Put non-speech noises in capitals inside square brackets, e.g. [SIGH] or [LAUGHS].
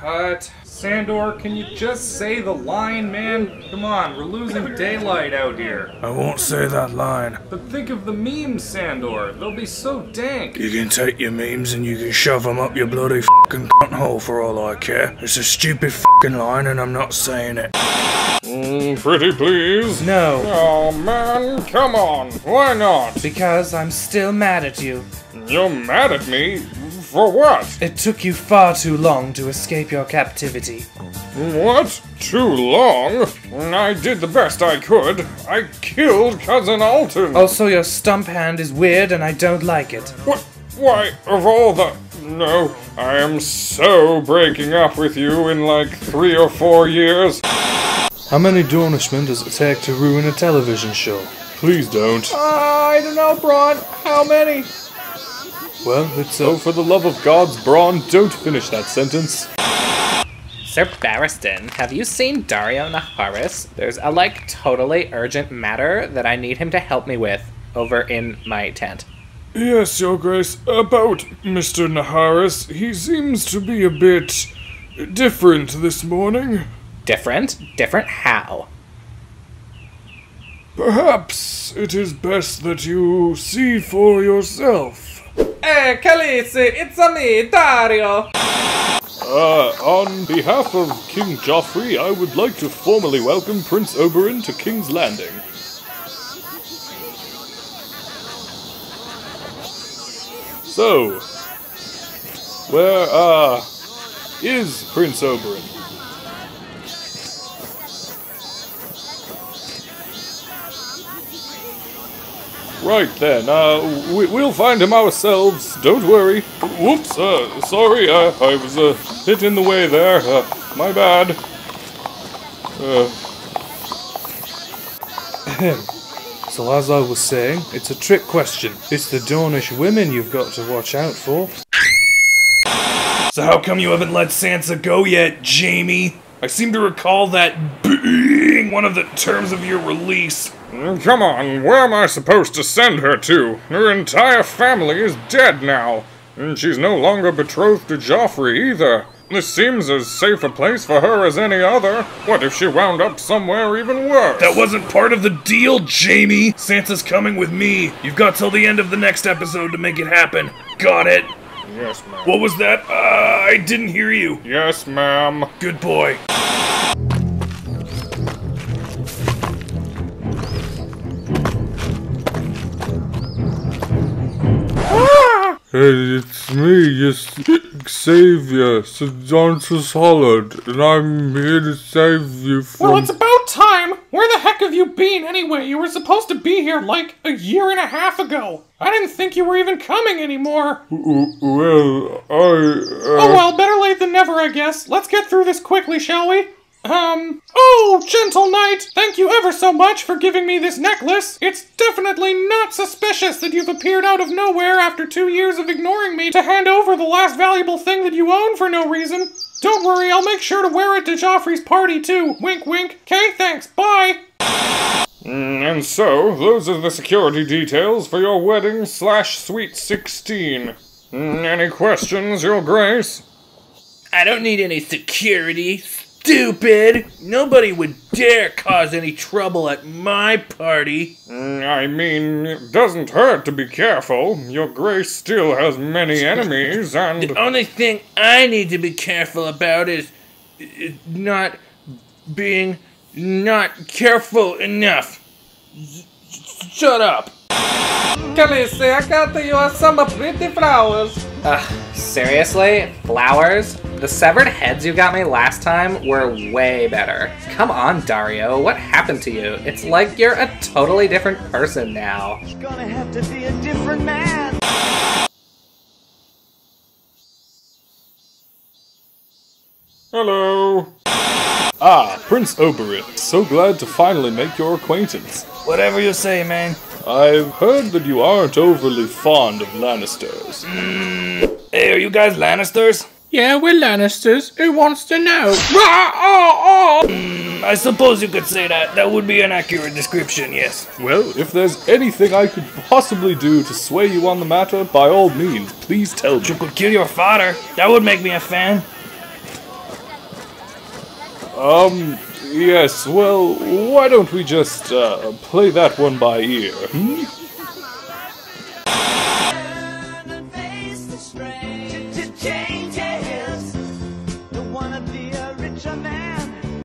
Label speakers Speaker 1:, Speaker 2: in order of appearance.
Speaker 1: Cut. Sandor, can you just say the line, man? Come on, we're losing daylight out here.
Speaker 2: I won't say that line.
Speaker 1: But think of the memes, Sandor. They'll be so dank.
Speaker 2: You can take your memes and you can shove them up your bloody fucking cunt hole for all I care. It's a stupid fucking line and I'm not saying it.
Speaker 1: Mm, pretty please.
Speaker 3: No,
Speaker 1: Oh man, come on. Why not?
Speaker 3: because I'm still mad at you.
Speaker 1: You're mad at me? For what?
Speaker 3: It took you far too long to escape your captivity.
Speaker 1: What? Too long? I did the best I could. I killed Cousin Alton.
Speaker 3: Also, your stump hand is weird and I don't like it.
Speaker 1: What? Why, of all the. No, I am so breaking up with you in like three or four years.
Speaker 2: How many Dornishmen does it take to ruin a television show? Please don't.
Speaker 1: I don't know, Bronn. How many?
Speaker 2: Well, it's
Speaker 1: Oh, for the love of gods, Bronn, don't finish that sentence.
Speaker 4: Sir Barristan, have you seen Daario Naharis? There's a like totally urgent matter that I need him to help me with over in my tent.
Speaker 2: Yes, Your Grace. About Mr. Naharis, he seems to be a bit different this morning.
Speaker 4: Different? Different how?
Speaker 2: Perhaps it is best that you see for yourself.
Speaker 3: It's a me, Daario!
Speaker 1: Uh, on behalf of King Joffrey, I would like to formally welcome Prince Oberyn to King's Landing. So, where, uh, is Prince Oberyn? Right then, uh, we, we'll find him ourselves. Don't worry. Whoops, uh, sorry, uh, I was a bit in the way there. Uh, my bad. Uh, [CLEARS THROAT]
Speaker 2: So, as I was saying, it's a trick question. It's the Dornish women you've got to watch out for. So, how come you haven't let Sansa go yet, Jaime? I seem to recall that being one of the terms of your release.
Speaker 1: Mm, come on, where am I supposed to send her to? Her entire family is dead now, and she's no longer betrothed to Joffrey either. This seems as safe a place for her as any other. What if she wound up somewhere even worse?
Speaker 2: That wasn't part of the deal, Jaime! Sansa's coming with me. You've got till the end of the next episode to make it happen. Got it?
Speaker 1: Yes, ma'am.
Speaker 2: What was that? Uh, I didn't hear you.
Speaker 1: Yes, ma'am.
Speaker 2: Good boy.
Speaker 5: Hey, it's me, your savior, Sir John Solid, and I'm here to save you from.
Speaker 6: Well, it's about time! Where the heck have you been anyway? You were supposed to be here like a year and a half ago. I didn't think you were even coming anymore.
Speaker 5: Well, I. Uh,
Speaker 6: Oh well, better late than never, I guess. Let's get through this quickly, shall we? Um, oh, gentle knight, thank you ever so much for giving me this necklace. It's definitely not suspicious that you've appeared out of nowhere after two years of ignoring me to hand over the last valuable thing that you own for no reason. Don't worry, I'll make sure to wear it to Joffrey's party too. Wink, wink. Okay, thanks. Bye.
Speaker 1: Mm, And so, those are the security details for your wedding slash sweet 16. Mm, Any questions, Your Grace?
Speaker 7: I don't need any security. Stupid! Nobody would dare cause any trouble at my party.
Speaker 1: Mm, I mean, it doesn't hurt to be careful. Your Grace still has many [LAUGHS] enemies, and.
Speaker 7: The only thing I need to be careful about is, is not being not careful enough. Shut up.
Speaker 6: Khaleesi, I got you some pretty flowers.
Speaker 4: Ugh, seriously? Flowers? The severed heads you got me last time were way better. Come on, Daario, what happened to you? It's like you're a totally different person now.
Speaker 8: Gonna have to be a different man.
Speaker 1: Hello! Ah, Prince Oberyn. So glad to finally make your acquaintance.
Speaker 2: Whatever you say, man.
Speaker 1: I've heard that you aren't overly fond of Lannisters.
Speaker 2: Hey, are you guys Lannisters?
Speaker 7: Yeah, we're Lannisters. Who wants to know?
Speaker 6: Oh, oh.
Speaker 2: I suppose you could say that. That would be an accurate description, yes.
Speaker 9: Well, if there's anything I could possibly do to sway you on the matter, by all means, please tell me.
Speaker 2: You could kill your father. That would make me a fan.
Speaker 9: Um, yes, well, why don't we just, uh, play that one by ear, hmm?